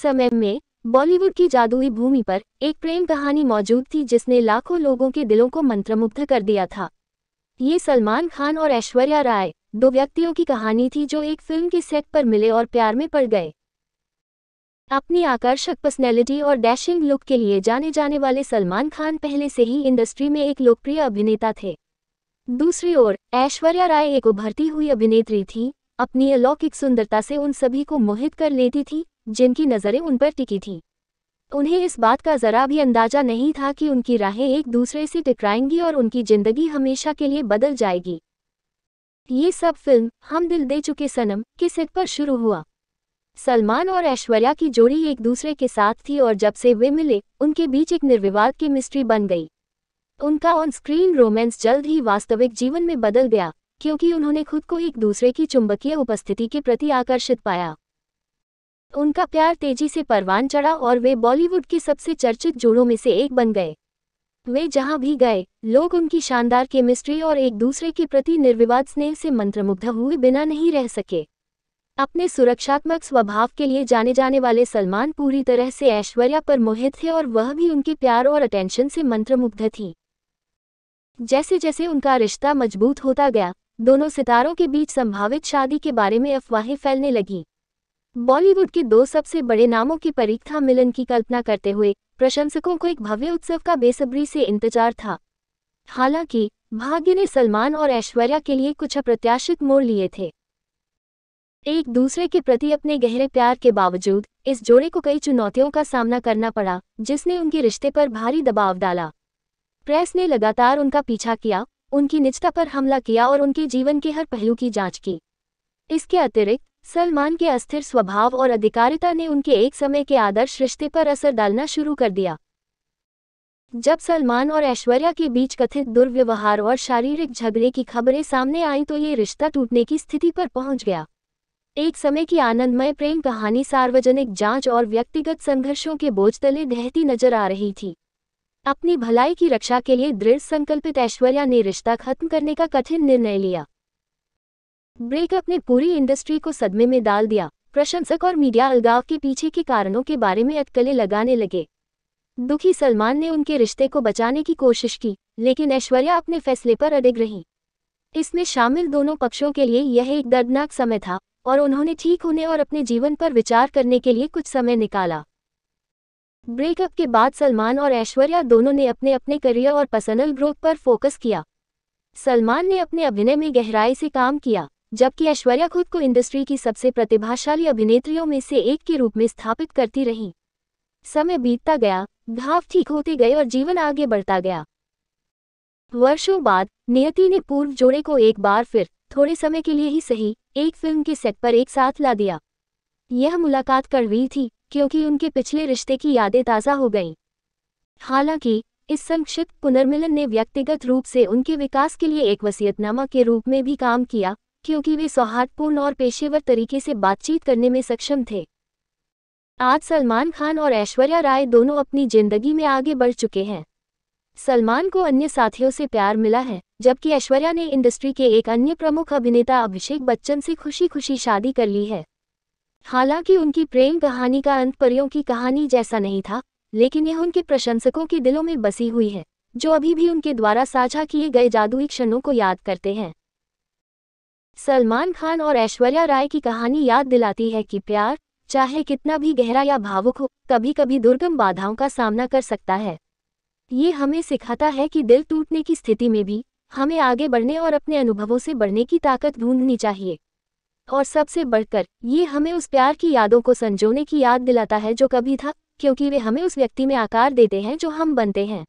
समय में, बॉलीवुड की जादुई भूमि पर एक प्रेम कहानी मौजूद थी जिसने लाखों लोगों के दिलों को मंत्रमुग्ध कर दिया था। ये सलमान खान और ऐश्वर्या राय, दो व्यक्तियों की कहानी थी जो एक फ़िल्म के सेट पर मिले और प्यार में पड़ गए। अपनी आकर्षक पर्सनैलिटी और डैशिंग लुक के लिए जाने जाने वाले सलमान खान पहले से ही इंडस्ट्री में एक लोकप्रिय अभिनेता थे। दूसरी ओर, ऐश्वर्या राय एक उभरती हुई अभिनेत्री थी, अपनी अलौकिक सुंदरता से उन सभी को मोहित कर लेती थी जिनकी नज़रें उन पर टिकी थीं। उन्हें इस बात का जरा भी अंदाज़ा नहीं था कि उनकी राहें एक दूसरे से टकराएँगी और उनकी ज़िंदगी हमेशा के लिए बदल जाएगी। ये सब फ़िल्म हम दिल दे चुके सनम के सेट पर शुरू हुआ। सलमान और ऐश्वर्या की जोड़ी एक दूसरे के साथ थी और जब से वे मिले, उनके बीच एक निर्विवाद की मिस्ट्री बन गई। उनका ऑन स्क्रीन रोमांस जल्द ही वास्तविक जीवन में बदल गया, क्योंकि उन्होंने खुद को एक दूसरे की चुंबकीय उपस्थिति के प्रति आकर्षित पाया। उनका प्यार तेज़ी से परवान चढ़ा और वे बॉलीवुड के सबसे चर्चित जोड़ों में से एक बन गए। वे जहाँ भी गए, लोग उनकी शानदार केमिस्ट्री और एक दूसरे के प्रति निर्विवाद स्नेह से मंत्रमुग्ध हुए बिना नहीं रह सके। अपने सुरक्षात्मक स्वभाव के लिए जाने जाने वाले सलमान पूरी तरह से ऐश्वर्या पर मोहित थे और वह भी उनके प्यार और अटेंशन से मंत्रमुग्ध थी। जैसे जैसे उनका रिश्ता मज़बूत होता गया, दोनों सितारों के बीच संभावित शादी के बारे में अफवाहें फैलने लगी। बॉलीवुड के दो सबसे बड़े नामों की परीक्षा मिलन की कल्पना करते हुए, प्रशंसकों को एक भव्य उत्सव का बेसब्री से इंतज़ार था। हालाँकि, भाग्य ने सलमान और ऐश्वर्या के लिए कुछ अप्रत्याशित मोड़ लिए थे। एक दूसरे के प्रति अपने गहरे प्यार के बावजूद, इस जोड़े को कई चुनौतियों का सामना करना पड़ा, जिसने उनके रिश्ते पर भारी दबाव डाला। प्रेस ने लगातार उनका पीछा किया, उनकी निजता पर हमला किया और उनके जीवन के हर पहलू की जाँच की। इसके अतिरिक्त सलमान के अस्थिर स्वभाव और अधिकारिता ने उनके एक समय के आदर्श रिश्ते पर असर डालना शुरू कर दिया। जब सलमान और ऐश्वर्या के बीच कथित दुर्व्यवहार और शारीरिक झगड़े की खबरें सामने आईं तो ये रिश्ता टूटने की स्थिति पर पहुँच गया। एक समय की आनंदमय प्रेम कहानी सार्वजनिक जाँच और व्यक्तिगत संघर्षों के बोझ तले दहती नज़र आ रही थी। अपनी भलाई की रक्षा के लिए दृढ़ संकल्पित ऐश्वर्या ने रिश्ता खत्म करने का कठिन निर्णय लिया। ब्रेकअप ने पूरी इंडस्ट्री को सदमे में डाल दिया। प्रशंसक और मीडिया अलगाव के पीछे के कारणों के बारे में अटकलें लगाने लगे। दुखी सलमान ने उनके रिश्ते को बचाने की कोशिश की, लेकिन ऐश्वर्या अपने फैसले पर अडिग रही। इसमें शामिल दोनों पक्षों के लिए यह एक दर्दनाक समय था, और उन्होंने ठीक होने और अपने जीवन पर विचार करने के लिए कुछ समय निकाला। ब्रेकअप के बाद सलमान और ऐश्वर्या दोनों ने अपने अपने करियर और पर्सनल ग्रोथ पर फोकस किया। सलमान ने अपने अभिनय में गहराई से काम किया। जबकि ऐश्वर्या खुद को इंडस्ट्री की सबसे प्रतिभाशाली अभिनेत्रियों में से एक के रूप में स्थापित करती रही। समय बीतता गया, घाव ठीक होते गए और जीवन आगे बढ़ता गया। वर्षों बाद, नियति ने पूर्व जोड़े को एक बार फिर, थोड़े समय के लिए ही सही, एक फ़िल्म के सेट पर एक साथ ला दिया। यह मुलाकात कड़वी थी, क्योंकि उनके पिछले रिश्ते की यादें ताज़ा हो गईं। हालाँकि, इस संक्षिप्त पुनर्मिलन ने व्यक्तिगत रूप से उनके विकास के लिए एक वसीयतनामा के रूप में भी काम किया क्योंकि वे सौहार्दपूर्ण और पेशेवर तरीके से बातचीत करने में सक्षम थे। आज सलमान खान और ऐश्वर्या राय दोनों अपनी ज़िंदगी में आगे बढ़ चुके हैं। सलमान को अन्य साथियों से प्यार मिला है, जबकि ऐश्वर्या ने इंडस्ट्री के एक अन्य प्रमुख अभिनेता अभिषेक बच्चन से खुशी खुशी शादी कर ली है। हालाँकि उनकी प्रेम कहानी का अंत परियों की कहानी जैसा नहीं था, लेकिन यह उनके प्रशंसकों के दिलों में बसी हुई है, जो अभी भी उनके द्वारा साझा किए गए जादुई क्षणों को याद करते हैं। सलमान खान और ऐश्वर्या राय की कहानी याद दिलाती है कि प्यार, चाहे कितना भी गहरा या भावुक हो कभी कभी दुर्गम बाधाओं का सामना कर सकता है। ये हमें सिखाता है कि दिल टूटने की स्थिति में भी, हमें आगे बढ़ने और अपने अनुभवों से बढ़ने की ताकत ढूंढनी चाहिए। और सबसे बढ़कर, ये हमें उस प्यार की यादों को संजोने की याद दिलाता है जो कभी था, क्योंकि वे हमें उस व्यक्ति में आकार देते हैं जो हम बनते हैं।